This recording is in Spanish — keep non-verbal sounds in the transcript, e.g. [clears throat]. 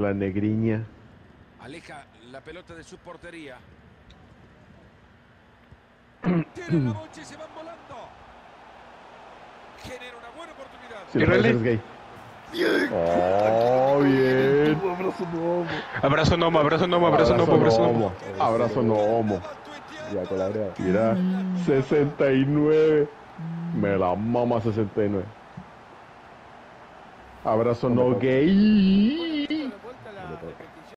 La negriña. Aleja la pelota de su portería. [clears throat] Tienen la bocha y se van volando. Genera una buena oportunidad. Oh, bien. Abrazo Nomo. Abrazo Nomo, abrazo Nomo, abrazo Nomo, abrazo Nomo. Abrazo Nomo. Ya con la. Mira, 69. Me la mama 69. Abrazo no gay. competition.